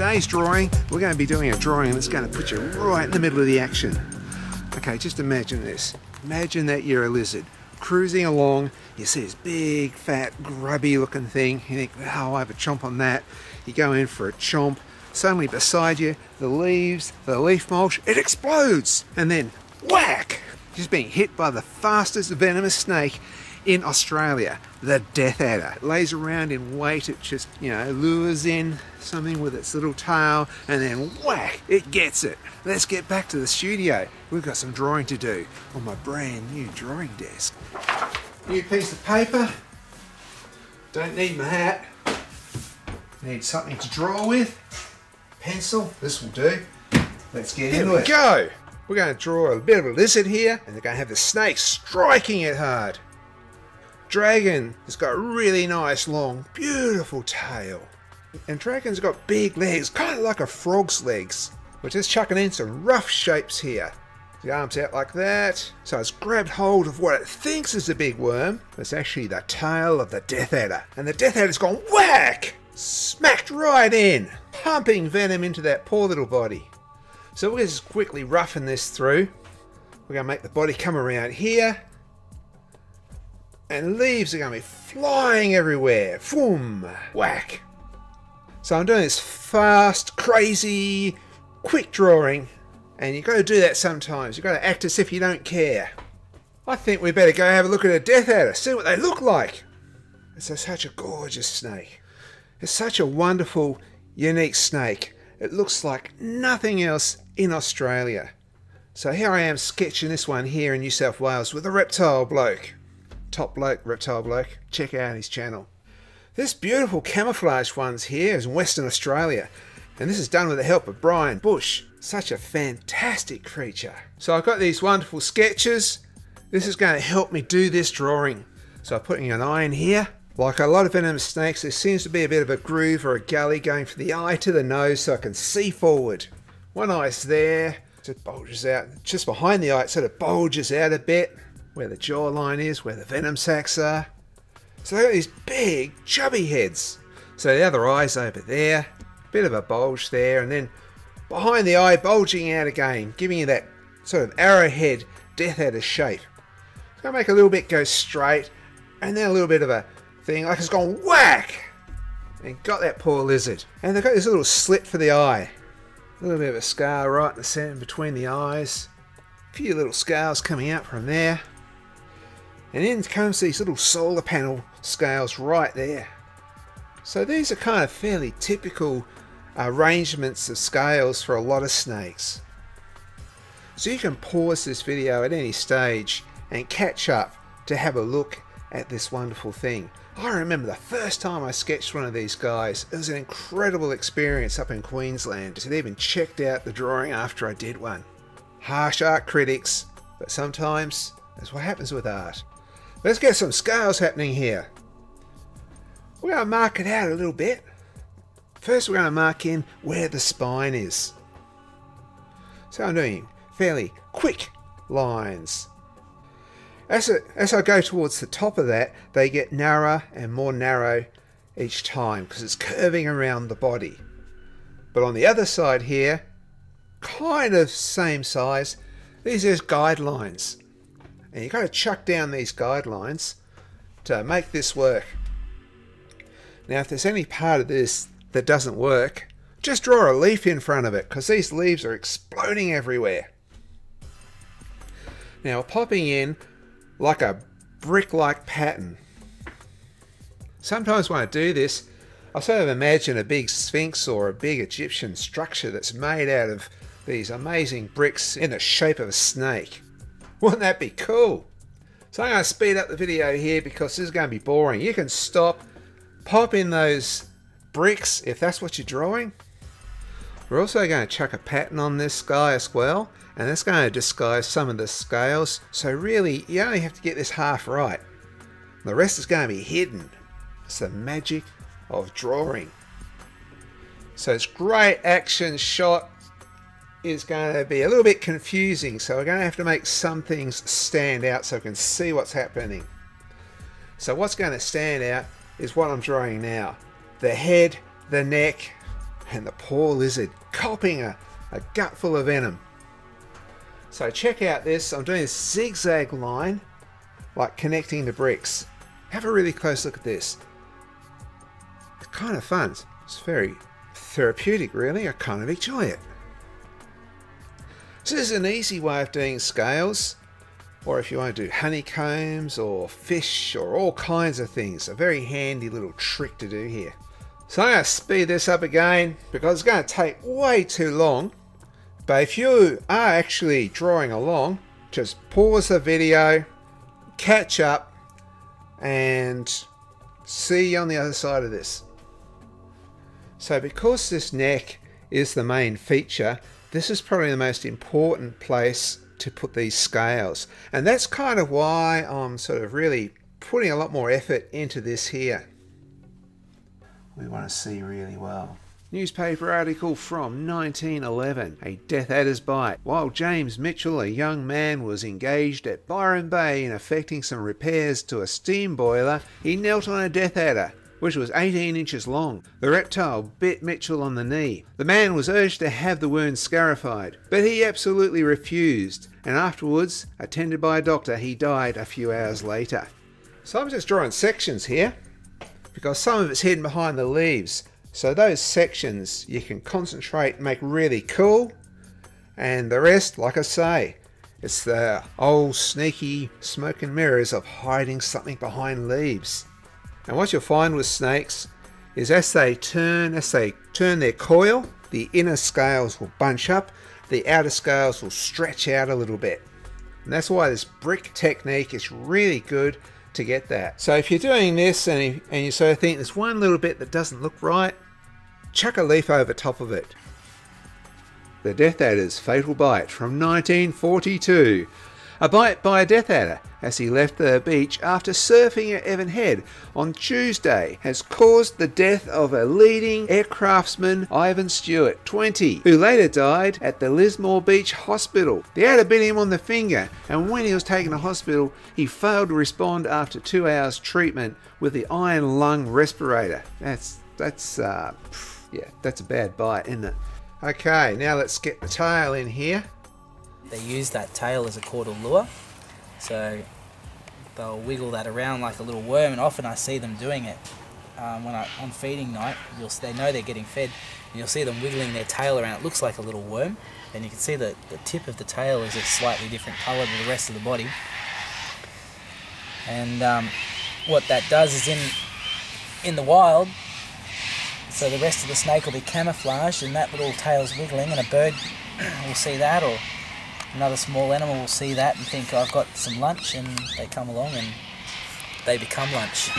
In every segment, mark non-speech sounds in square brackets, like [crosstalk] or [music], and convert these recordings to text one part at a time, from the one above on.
today's drawing, we're going to be doing a drawing that's going to put you right in the middle of the action. Okay, just imagine this. Imagine that you're a lizard cruising along, you see this big, fat, grubby looking thing, you think, oh, I have a chomp on that. You go in for a chomp, suddenly beside you, the leaves, the leaf mulch, it explodes! And then, whack! Just being hit by the fastest venomous snake in Australia, the death adder. It lays around in wait, it just, you know, lures in something with its little tail, and then whack, it gets it. Let's get back to the studio. We've got some drawing to do on my brand new drawing desk. New piece of paper. Don't need my hat. Need something to draw with. Pencil, this will do. Let's get Here into we it. go. We're going to draw a bit of a lizard here, and they're going to have the snake striking it hard. Dragon has got a really nice, long, beautiful tail. And dragon's got big legs, kind of like a frog's legs. We're just chucking in some rough shapes here. The arm's out like that. So it's grabbed hold of what it thinks is a big worm. It's actually the tail of the Death Adder. And the Death Adder's gone whack! Smacked right in, pumping venom into that poor little body. So we're just quickly roughing this through. We're going to make the body come around here and leaves are going to be flying everywhere. Boom! Whack! So I'm doing this fast, crazy, quick drawing, and you've got to do that sometimes. You've got to act as if you don't care. I think we better go have a look at a death adder, see what they look like. It's a, such a gorgeous snake. It's such a wonderful, unique snake. It looks like nothing else in Australia. So here I am sketching this one here in New South Wales with a reptile bloke top bloke, reptile bloke. Check out his channel. This beautiful camouflage one's here is in Western Australia, and this is done with the help of Brian Bush. Such a fantastic creature. So I've got these wonderful sketches. This is going to help me do this drawing. So I'm putting an eye in here. Like a lot of venomous snakes, there seems to be a bit of a groove or a gully going from the eye to the nose so I can see forward. One eye's there, it bulges out. Just behind the eye, it sort of bulges out a bit where the jawline is, where the venom sacs are. So they got these big, chubby heads. So the other eye's over there, bit of a bulge there, and then behind the eye bulging out again, giving you that sort of arrowhead death adder shape. It's going to make a little bit go straight, and then a little bit of a thing like it's gone whack! And got that poor lizard. And they've got this little slit for the eye. A little bit of a scar right in the centre between the eyes. A few little scars coming out from there. And in comes these little solar panel scales right there. So these are kind of fairly typical arrangements of scales for a lot of snakes. So you can pause this video at any stage and catch up to have a look at this wonderful thing. I remember the first time I sketched one of these guys, it was an incredible experience up in Queensland. They even checked out the drawing after I did one. Harsh art critics, but sometimes that's what happens with art. Let's get some scales happening here. We're going to mark it out a little bit. First we're going to mark in where the spine is. So I'm doing fairly quick lines. As, it, as I go towards the top of that, they get narrower and more narrow each time because it's curving around the body. But on the other side here, kind of same size, these are guidelines. And you've got to chuck down these guidelines to make this work. Now, if there's any part of this that doesn't work, just draw a leaf in front of it because these leaves are exploding everywhere. Now, popping in like a brick-like pattern. Sometimes when I do this, I sort of imagine a big sphinx or a big Egyptian structure that's made out of these amazing bricks in the shape of a snake. Wouldn't that be cool? So I'm going to speed up the video here because this is going to be boring. You can stop, pop in those bricks if that's what you're drawing. We're also going to chuck a pattern on this guy as well and that's going to disguise some of the scales so really you only have to get this half right. The rest is going to be hidden. It's the magic of drawing. So it's great action shot is going to be a little bit confusing so we're going to have to make some things stand out so we can see what's happening. So what's going to stand out is what I'm drawing now. The head, the neck, and the poor lizard copping a, a gutful of venom. So check out this, I'm doing a zigzag line, like connecting the bricks. Have a really close look at this. It's kind of fun. It's very therapeutic really, I kind of enjoy it. So this is an easy way of doing scales, or if you want to do honeycombs or fish or all kinds of things. A very handy little trick to do here. So I'm going to speed this up again because it's going to take way too long. But if you are actually drawing along, just pause the video, catch up, and see you on the other side of this. So because this neck is the main feature, this is probably the most important place to put these scales. And that's kind of why I'm sort of really putting a lot more effort into this here. We want to see really well. Newspaper article from 1911, a Death Adder's bite. While James Mitchell, a young man, was engaged at Byron Bay in effecting some repairs to a steam boiler, he knelt on a Death Adder which was 18 inches long. The reptile bit Mitchell on the knee. The man was urged to have the wound scarified, but he absolutely refused, and afterwards, attended by a doctor, he died a few hours later. So I'm just drawing sections here, because some of it's hidden behind the leaves. So those sections you can concentrate make really cool, and the rest, like I say, it's the old sneaky smoke and mirrors of hiding something behind leaves. And what you'll find with snakes is as they turn, as they turn their coil, the inner scales will bunch up, the outer scales will stretch out a little bit. And that's why this brick technique is really good to get that. So if you're doing this and, and you sort of think there's one little bit that doesn't look right, chuck a leaf over top of it. The Death Adder's Fatal Bite from 1942. A bite by a Death Adder as he left the beach after surfing at Evans Head on Tuesday has caused the death of a leading aircraftsman, Ivan Stewart, 20, who later died at the Lismore Base Hospital. The adder bit him on the finger, and when he was taken to hospital, he failed to respond after two hours treatment with the iron lung respirator. That's, that's, uh, yeah, that's a bad bite, isn't it? Okay, now let's get the tail in here. They use that tail as a caudal lure so they'll wiggle that around like a little worm, and often I see them doing it. Um, when I, on feeding night, you'll, they know they're getting fed, and you'll see them wiggling their tail around. It looks like a little worm, and you can see that the tip of the tail is a slightly different colour to the rest of the body. And um, what that does is in in the wild, so the rest of the snake will be camouflaged, and that little tail's wiggling, and a bird [coughs] will see that, or another small animal will see that and think I've got some lunch and they come along and they become lunch.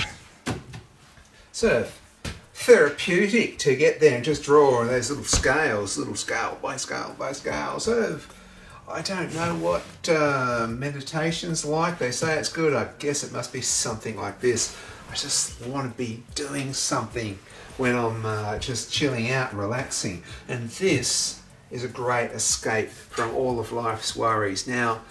Of therapeutic to get there and just draw on those little scales, little scale by scale by scale. Of, I don't know what uh, meditation's like. They say it's good. I guess it must be something like this. I just want to be doing something when I'm uh, just chilling out and relaxing. And this is a great escape from all of life's worries. Now,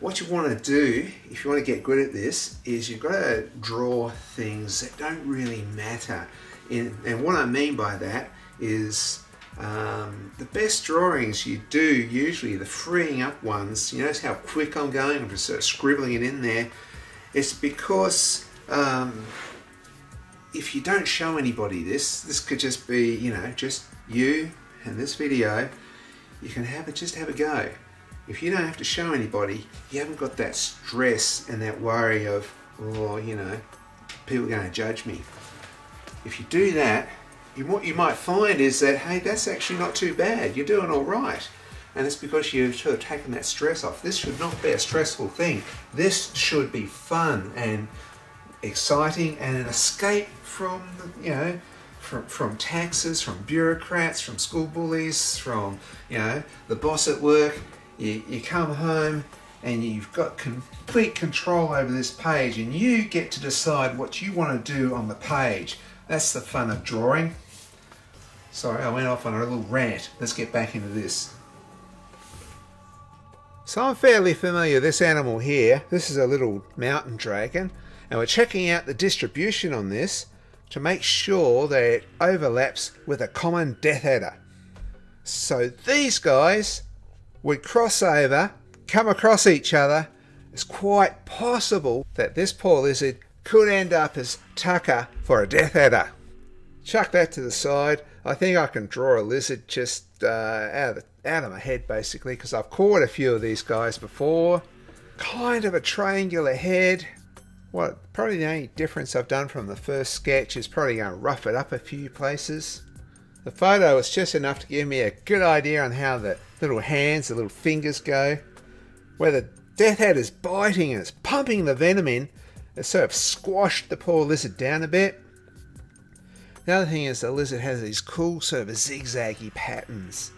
what you want to do, if you want to get good at this, is you've got to draw things that don't really matter. And what I mean by that is um, the best drawings you do, usually the freeing up ones, you notice how quick I'm going, I'm just sort of scribbling it in there. It's because um, if you don't show anybody this, this could just be, you know, just you and this video you can have it, just have a go. If you don't have to show anybody, you haven't got that stress and that worry of, oh, you know, people are going to judge me. If you do that, you, what you might find is that, hey, that's actually not too bad. You're doing all right. And it's because you've sort of taken that stress off. This should not be a stressful thing. This should be fun and exciting and an escape from, you know, from, from taxes, from bureaucrats, from school bullies, from you know the boss at work. You, you come home and you've got complete control over this page and you get to decide what you want to do on the page. That's the fun of drawing. Sorry, I went off on a little rant. Let's get back into this. So I'm fairly familiar with this animal here. This is a little mountain dragon and we're checking out the distribution on this to make sure that it overlaps with a common death adder. So these guys would cross over, come across each other. It's quite possible that this poor lizard could end up as Tucker for a death adder. Chuck that to the side. I think I can draw a lizard just uh, out, of the, out of my head basically because I've caught a few of these guys before. Kind of a triangular head. What probably the only difference I've done from the first sketch is probably going to rough it up a few places. The photo was just enough to give me a good idea on how the little hands, the little fingers go. Where the death head is biting and it's pumping the venom in, it sort of squashed the poor lizard down a bit. The other thing is the lizard has these cool sort of zigzaggy patterns.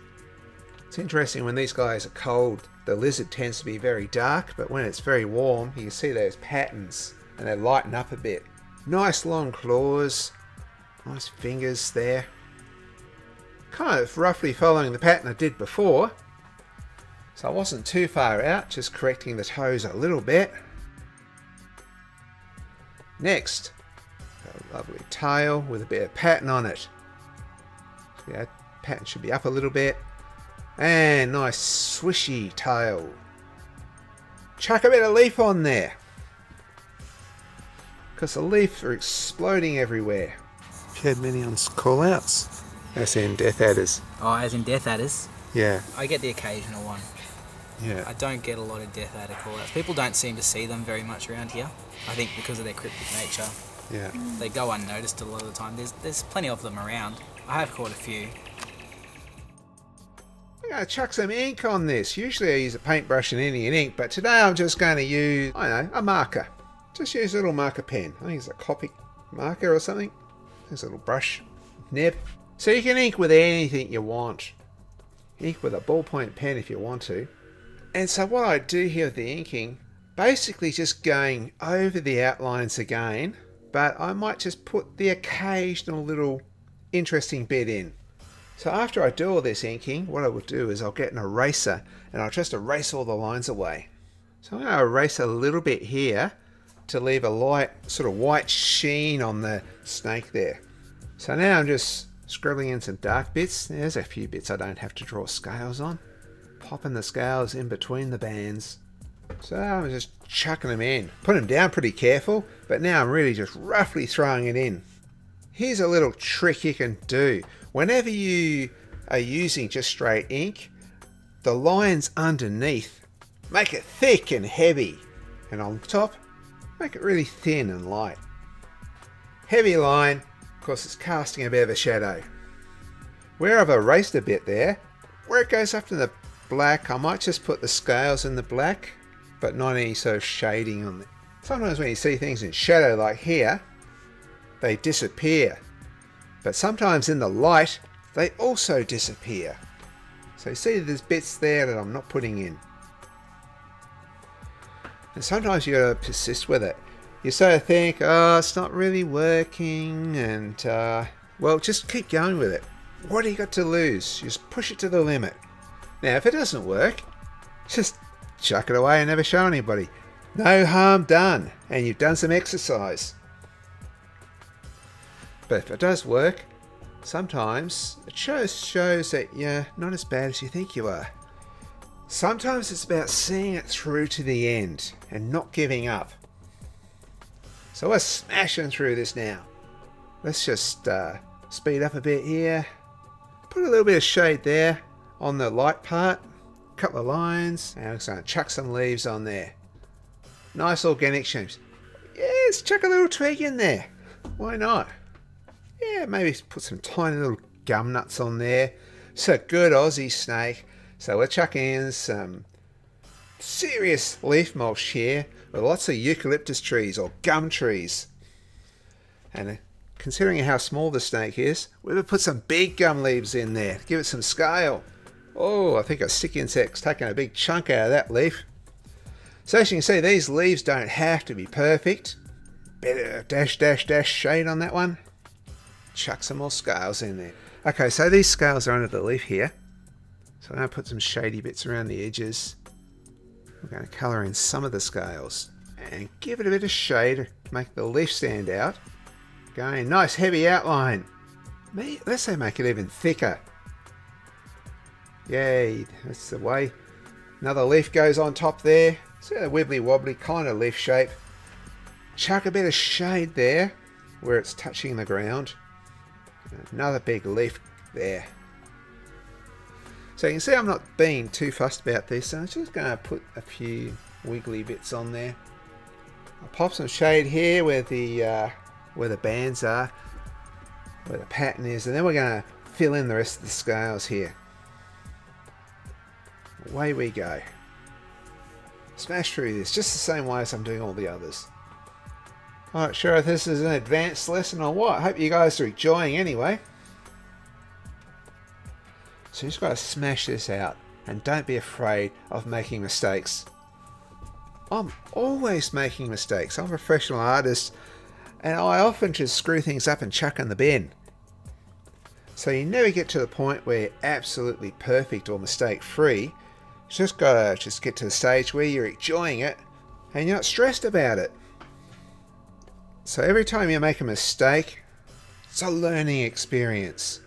It's interesting when these guys are cold, the lizard tends to be very dark, but when it's very warm, you see those patterns and they lighten up a bit. Nice long claws, nice fingers there. Kind of roughly following the pattern I did before. So I wasn't too far out, just correcting the toes a little bit. Next, a lovely tail with a bit of pattern on it. Yeah, pattern should be up a little bit. And nice swishy tail. Chuck a bit of leaf on there. Because the leaves are exploding everywhere. Have you had many on call outs? As in death adders. Oh, as in death adders? Yeah, I get the occasional one. yeah. I don't get a lot of death adder call-outs. People don't seem to see them very much around here. I think because of their cryptic nature. Yeah. They go unnoticed a lot of the time. There's there's plenty of them around. I have caught a few. I'm going to chuck some ink on this. Usually I use a paintbrush and any ink, but today I'm just going to use, I don't know, a marker. Just use a little marker pen. I think it's a Copic marker or something. There's a little brush nib. So you can ink with anything you want. Ink with a ballpoint pen if you want to. And so what I do here with the inking, basically just going over the outlines again, but I might just put the occasional little interesting bit in. So after I do all this inking, what I will do is I'll get an eraser and I'll just erase all the lines away. So I'm going to erase a little bit here to leave a light sort of white sheen on the snake there. So now I'm just scribbling in some dark bits. There's a few bits I don't have to draw scales on. Popping the scales in between the bands. So I'm just chucking them in. Put them down pretty careful, but now I'm really just roughly throwing it in. Here's a little trick you can do. Whenever you are using just straight ink, the lines underneath make it thick and heavy, and on top, make it really thin and light. Heavy line, of course, it's casting a bit of a shadow. Where I've erased a bit there, where it goes up to the black, I might just put the scales in the black, but not any sort of shading on it. Sometimes when you see things in shadow like here, they disappear. But sometimes in the light, they also disappear. So you see there's bits there that I'm not putting in. And sometimes you gotta persist with it. You sort of think, oh, it's not really working, and uh, well, just keep going with it. What do you got to lose? Just push it to the limit. Now, if it doesn't work, just chuck it away and never show anybody. No harm done, and you've done some exercise. But if it does work, sometimes it shows shows that you're not as bad as you think you are. Sometimes it's about seeing it through to the end and not giving up. So we're smashing through this now. Let's just uh, speed up a bit here. Put a little bit of shade there on the light part. Couple of lines. And I'm going to chuck some leaves on there. Nice organic shapes. Yes, chuck a little twig in there. Why not? Yeah, maybe put some tiny little gum nuts on there. It's a good Aussie snake. So we're chucking in some serious leaf mulch here with lots of eucalyptus trees or gum trees. And considering how small the snake is, we would put some big gum leaves in there to give it some scale. Oh, I think a stick insect's taking a big chunk out of that leaf. So as you can see, these leaves don't have to be perfect. Of dash, dash, dash shade on that one. Chuck some more scales in there. Okay, so these scales are under the leaf here. So I'm going to put some shady bits around the edges. We're going to colour in some of the scales and give it a bit of shade, to make the leaf stand out. Again, nice heavy outline. Let's say make it even thicker. Yay, that's the way. Another leaf goes on top there. See a wibbly wobbly kind of leaf shape. Chuck a bit of shade there where it's touching the ground. Another big leaf there. So you can see I'm not being too fussed about this. So I'm just going to put a few wiggly bits on there. I'll pop some shade here where the uh, where the bands are, where the pattern is, and then we're going to fill in the rest of the scales here. Away we go. Smash through this just the same way as I'm doing all the others. I'm sure this is an advanced lesson or what. I hope you guys are enjoying anyway. So you just got to smash this out and don't be afraid of making mistakes. I'm always making mistakes. I'm a professional artist and I often just screw things up and chuck in the bin. So you never get to the point where you're absolutely perfect or mistake free. You just gotta just get to the stage where you're enjoying it and you're not stressed about it. So every time you make a mistake, it's a learning experience.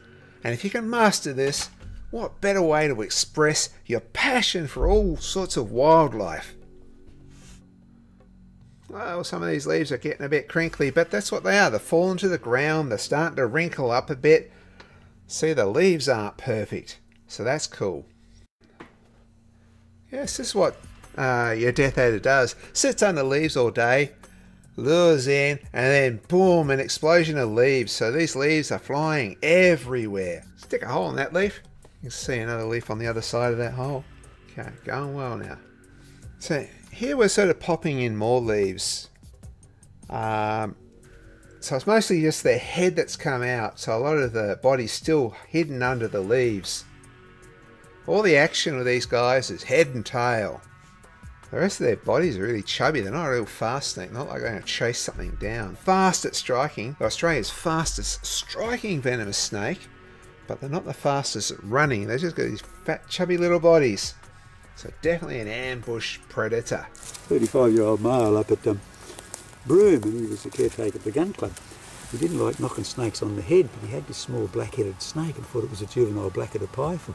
And if you can master this, what better way to express your passion for all sorts of wildlife? Well, some of these leaves are getting a bit crinkly, but that's what they are. They're falling to the ground, they're starting to wrinkle up a bit. See, the leaves aren't perfect, so that's cool. Yes, this is what uh, your Death Adder does. Sits under leaves all day, lures in, and then boom, an explosion of leaves. So these leaves are flying everywhere. Stick a hole in that leaf. You can see another leaf on the other side of that hole. Okay, going well now. So here we're sort of popping in more leaves. Um, so it's mostly just the head that's come out. So a lot of the body's still hidden under the leaves. All the action with these guys is head and tail. The rest of their bodies are really chubby. They're not a real fast snake. Not like they're going to chase something down. Fast at striking. Australia's fastest striking venomous snake. But they're not the fastest at running. They just got these fat, chubby little bodies. So definitely an ambush predator. 35 year old male up at um, Broome and he was the caretaker at the gun club. He didn't like knocking snakes on the head, but he had this small black-headed snake and thought it was a juvenile black-headed python.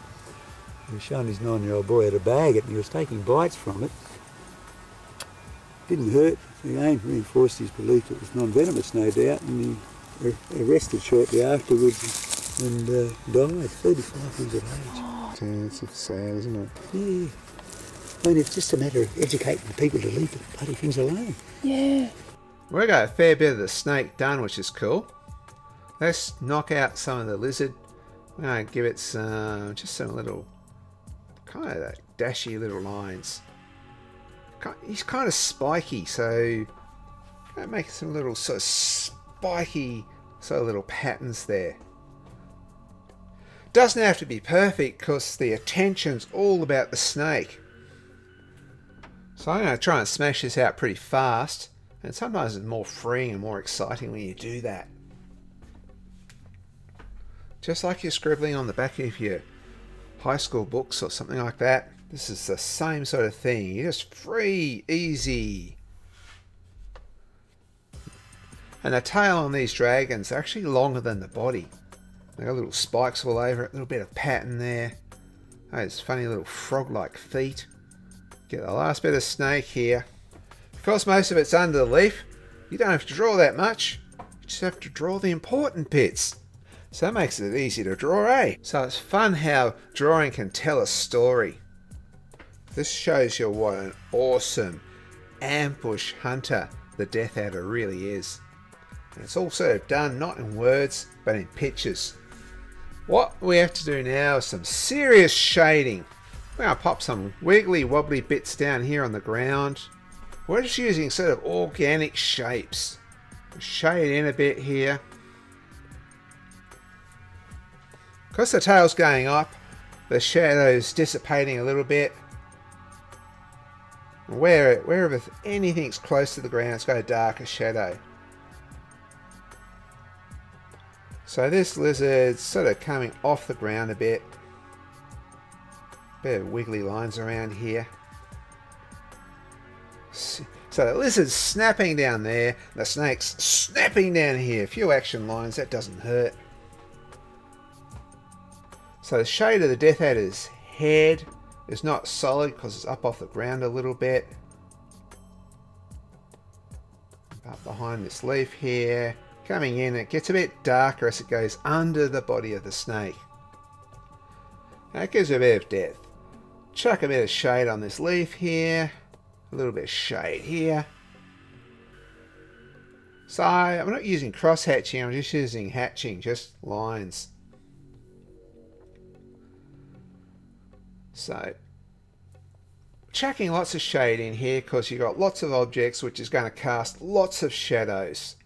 He was showing his nine-year-old boy how to bag it and he was taking bites from it. Didn't hurt. Again, reinforced his belief it was non-venomous, no doubt, and he arrested shortly afterwards and uh, died, 35 years of age. Yeah, it's sad, isn't it? Yeah. I mean, it's just a matter of educating the people to leave the bloody things alone. Yeah. We've got a fair bit of the snake done, which is cool. Let's knock out some of the lizard. We're going to give it some, just some little, kind of like dashy little lines. He's kind of spiky, so make some little sort of spiky sort of little patterns there. Doesn't have to be perfect because the attention's all about the snake. So I'm going to try and smash this out pretty fast. And sometimes it's more freeing and more exciting when you do that. Just like you're scribbling on the back of your high school books or something like that. This is the same sort of thing. You're just free, easy. And the tail on these dragons are actually longer than the body. They got little spikes all over it, a little bit of pattern there. Those funny little frog-like feet. Get the last bit of snake here. Because most of it's under the leaf, you don't have to draw that much. You just have to draw the important bits. So that makes it easy to draw, eh? So it's fun how drawing can tell a story. This shows you what an awesome ambush hunter the Death Adder really is. And it's of done not in words, but in pictures. What we have to do now is some serious shading. We're going to pop some wiggly wobbly bits down here on the ground. We're just using sort of organic shapes. Shade in a bit here. Because the tail's going up, the shadow's dissipating a little bit. Where, wherever anything's close to the ground, it's got a darker shadow. So this lizard's sort of coming off the ground a bit. Bit of wiggly lines around here. So the lizard's snapping down there, the snake's snapping down here. A few action lines, that doesn't hurt. So the shade of the Death Adder's head is not solid because it's up off the ground a little bit. Up behind this leaf here. Coming in, it gets a bit darker as it goes under the body of the snake. That gives a bit of depth. Chuck a bit of shade on this leaf here. A little bit of shade here. So I'm not using cross hatching, I'm just using hatching, just lines. So chucking lots of shade in here because you've got lots of objects which is going to cast lots of shadows.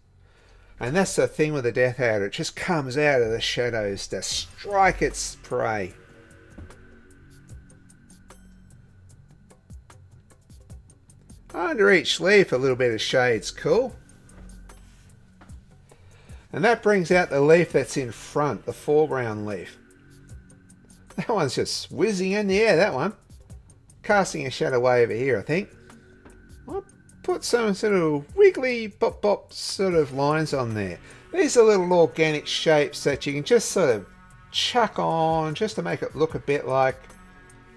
And that's the thing with the Death Adder, it just comes out of the shadows to strike its prey. Under each leaf a little bit of shade's cool. And that brings out the leaf that's in front, the foreground leaf. That one's just whizzing in the air, that one. Casting a shadow way over here, I think. I'll put some sort of wiggly pop pop sort of lines on there. These are little organic shapes that you can just sort of chuck on just to make it look a bit like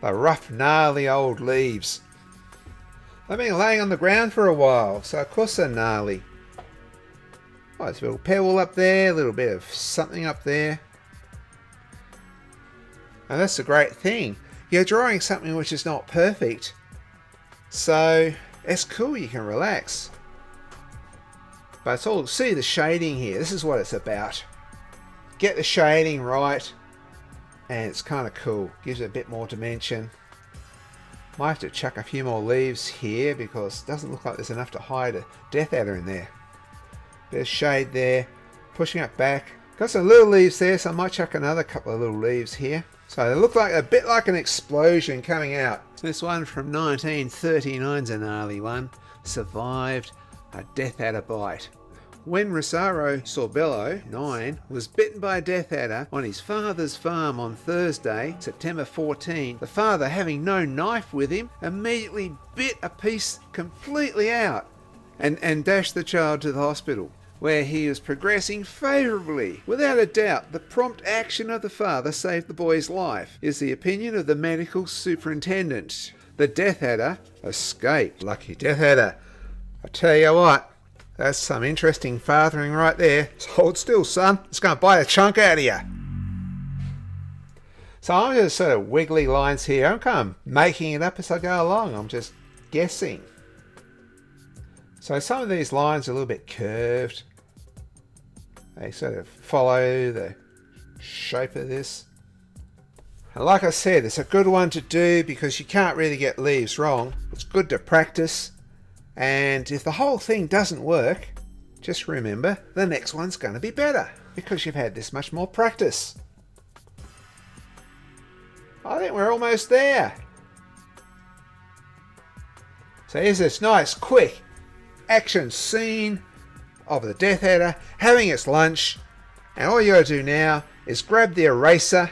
the rough gnarly old leaves. They've been laying on the ground for a while, so of course they're gnarly. Oh, there's a little pebble up there, a little bit of something up there. And that's a great thing. You're drawing something which is not perfect. So it's cool, you can relax. But it's all, see the shading here, this is what it's about. Get the shading right, and it's kind of cool. Gives it a bit more dimension. Might have to chuck a few more leaves here because doesn't look like there's enough to hide a Death Adder in there. Bit of shade there, pushing it back. Got some little leaves there, so I might chuck another couple of little leaves here. So they look like a bit like an explosion coming out. This one from 1939 is a gnarly one. Survived a Death Adder bite. When Rosario Sorbello, 9, was bitten by a death adder on his father's farm on Thursday, September 14, the father, having no knife with him, immediately bit a piece completely out and, and dashed the child to the hospital where he is progressing favourably. Without a doubt, the prompt action of the father saved the boy's life, is the opinion of the medical superintendent. The Death Adder escaped. Lucky Death Adder. I tell you what, that's some interesting fathering right there. hold still, son. It's going to bite a chunk out of you. So I'm just sort of wiggly lines here. I'm kind of making it up as I go along. I'm just guessing. So some of these lines are a little bit curved. They sort of follow the shape of this. And like I said, it's a good one to do because you can't really get leaves wrong. It's good to practice. And if the whole thing doesn't work, just remember the next one's going to be better because you've had this much more practice. I think we're almost there. So here's this nice, quick action scene of the Death Adder having its lunch. And all you gotta do now is grab the eraser.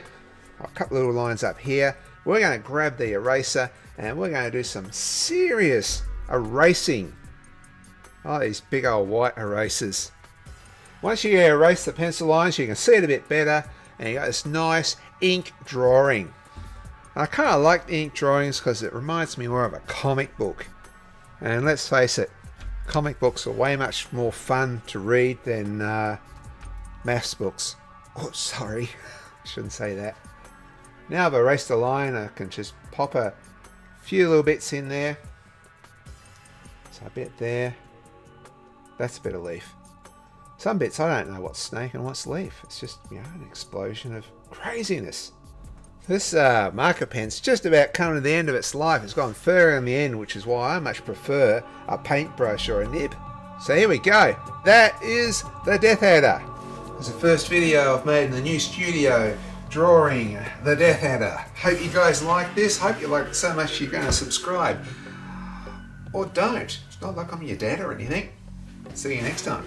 A couple little lines up here. We're gonna grab the eraser and we're gonna do some serious erasing. Oh, these big old white erasers. Once you erase the pencil lines, you can see it a bit better and you got this nice ink drawing. I kind of like the ink drawings because it reminds me more of a comic book. And let's face it, comic books are way much more fun to read than uh, maths books. Oh, sorry, [laughs] shouldn't say that. Now I've erased the line, I can just pop a few little bits in there. So a bit there. That's a bit of leaf. Some bits I don't know what's snake and what's leaf. It's just, you know, an explosion of craziness. This uh, marker pen's just about coming to the end of its life. It's gone further in the end, which is why I much prefer a paintbrush or a nib. So here we go. That is the Death Adder. It's the first video I've made in the new studio drawing the Death Adder. Hope you guys like this. Hope you like it so much you're going to subscribe. Or don't. It's not like I'm your dad or anything. See you next time.